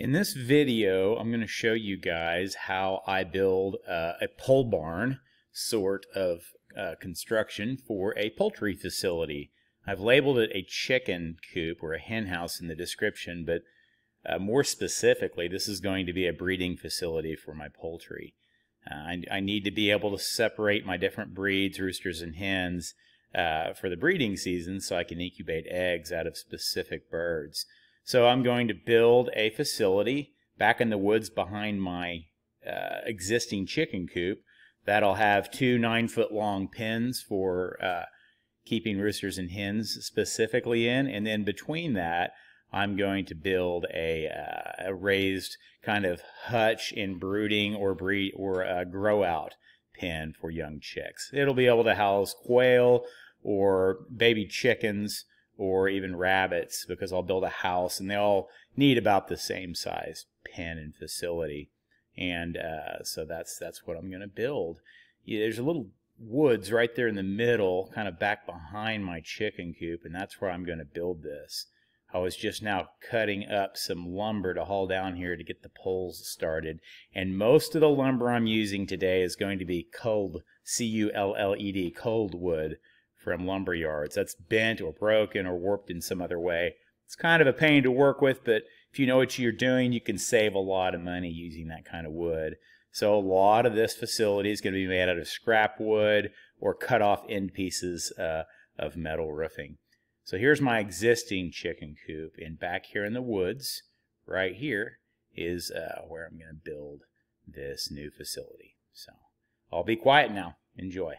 In this video, I'm going to show you guys how I build uh, a pole barn sort of uh, construction for a poultry facility. I've labeled it a chicken coop or a hen house in the description, but uh, more specifically, this is going to be a breeding facility for my poultry. Uh, I, I, need to be able to separate my different breeds, roosters and hens, uh, for the breeding season so I can incubate eggs out of specific birds. So I'm going to build a facility back in the woods behind my uh, existing chicken coop that'll have two nine foot long pens for uh, keeping roosters and hens specifically in. And then between that, I'm going to build a, uh, a raised kind of hutch in brooding or breed or a grow out pen for young chicks. It'll be able to house quail or baby chickens or even rabbits because I'll build a house and they all need about the same size pen and facility. And uh, so that's that's what I'm going to build. Yeah, there's a little woods right there in the middle, kind of back behind my chicken coop, and that's where I'm going to build this. I was just now cutting up some lumber to haul down here to get the poles started. And most of the lumber I'm using today is going to be culled, C-U-L-L-E-D, culled wood from lumber yards. That's bent or broken or warped in some other way. It's kind of a pain to work with, but if you know what you're doing, you can save a lot of money using that kind of wood. So a lot of this facility is going to be made out of scrap wood or cut off end pieces uh, of metal roofing. So here's my existing chicken coop, and back here in the woods, right here, is uh, where I'm going to build this new facility. So I'll be quiet now. Enjoy.